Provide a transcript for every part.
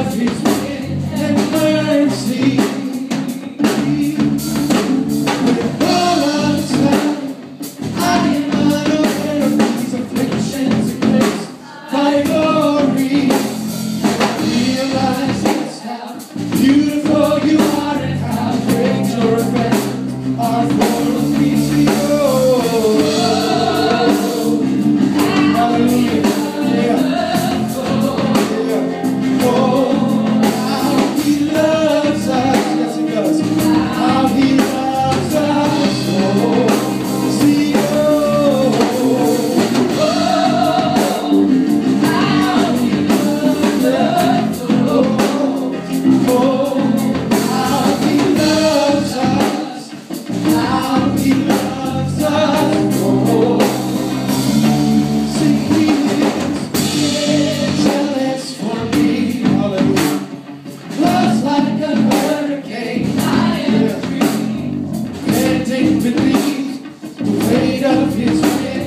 aviso David believes the of his sin.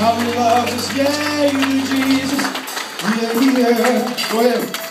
How he loves us, yeah, you Jesus. We are here for.